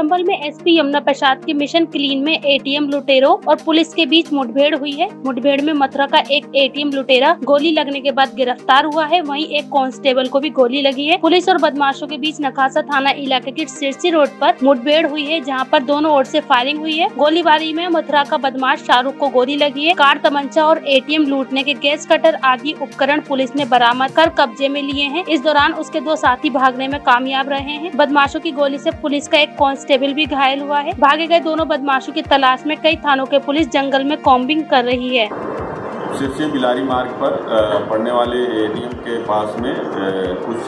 संभल में एसपी यमुना प्रसाद के mission clean में एटीएम लुटेरों और पुलिस के बीच मुठभेड़ हुई है। मुठभेड़ में मथुरा का एक एटीएम लुटेरा गोली लगने के बाद गिरफ़्तार हुआ है। वहीं एक कांस्टेबल को भी गोली लगी है। पुलिस और बदमाशों के बीच नखासा थाना इलाके के सिरसी रोड पर मुठभेड़ हुई है, जहाँ पर दोनों ओर से फायरिंग हुई है। गोलीबारी में मथुरा का बदमाश शाहरुख को गोली लगी है। कार तमंचा और एटीएम लूटने के गैस कटर आदि उपकरण पुलिस ने बरामद कर कब्जे में लिए हैं। इस दौरान उसके दो साथी भागने में कामयाब रहे हैं। बदमाशों की गोली से पुलिस का एक कांस्टेबल भी घायल हुआ है। भागे गए दोनों बदमाशों की तलाश में कई थानों के पुलिस जंगल में कॉम्बिंग कर रही है। सिरसी बिलारी मार्ग पर पड़ने वाले एटीएम के पास में कुछ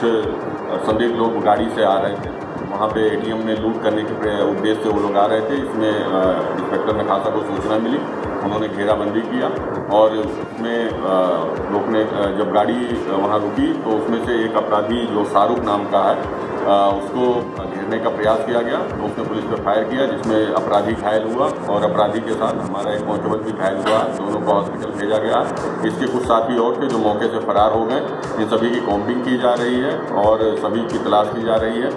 संदिग्ध लोग गाड़ी से आ रहे थे। वहाँ पे एटीएम में लूट करने के उद्देश्य से वो लोग आ रहे थे। इसमें इंस्पेक्टर ने खासा को सूचना मिली। उन्होंने घेराबंदी किया और उसमें रोकने जब गाड़ी वहाँ रुकी तो उसमें से एक अपराधी जो शाहरुख नाम का है उसको घेरने का प्रयास किया गया। तो उसने पुलिस पर फायर किया, जिसमें अपराधी घायल हुआ और अपराधी के साथ हमारा एक कांस्टेबल भी घायल हुआ। दोनों को हॉस्पिटल भेजा गया। इसके कुछ साथी और थे जो मौके से फरार हो गए। इन सभी की कॉम्बिंग की जा रही है और सभी की तलाश की जा रही है।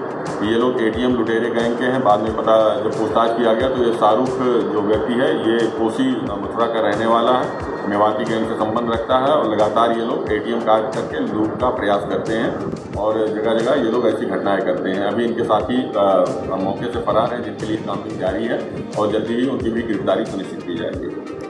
ये लोग एटीएम लुटेरे गैंग के हैं। बाद में पता, जब पूछताछ किया गया तो ये शाहरुख जो व्यक्ति है, ये कोसी, मथुरा का रहने वाला है। मेवाती गैंग से संबंध रखता है और लगातार ये लोग एटीएम कार्ड करके लूट का प्रयास करते हैं और जगह जगह ये लोग ऐसी घटनाएँ करते हैं। अभी इनके साथ ही मौके से फरार हैं, जिनके लिए काम जारी है और जल्दी ही उनकी भी गिरफ्तारी सुनिश्चित की जाएगी।